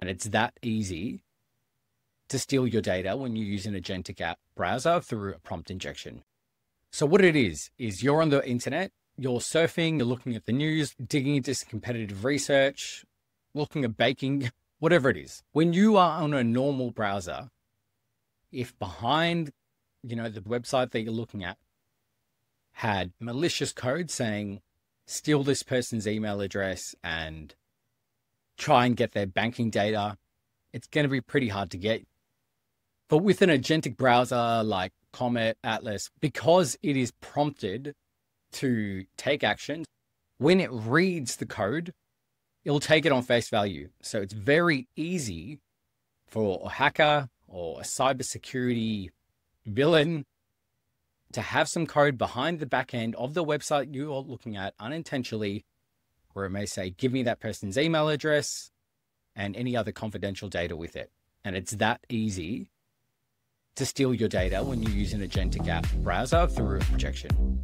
And it's that easy to steal your data when you use an agentic app browser through a prompt injection. So, what it is, is you're on the internet, you're surfing, you're looking at the news, digging into some competitive research, looking at baking, whatever it is. When you are on a normal browser, if behind, you know, the website that you're looking at had malicious code saying, steal this person's email address and try and get their banking data, it's going to be pretty hard to get. But with an agentic browser like Comet, Atlas, because it is prompted to take action, when it reads the code, it'll take it on face value. So it's very easy for a hacker or a cybersecurity villain to have some code behind the back end of the website you are looking at unintentionally, where it may say, give me that person's email address and any other confidential data with it. And it's that easy to steal your data when you use an agentic app browser through a prompt injection.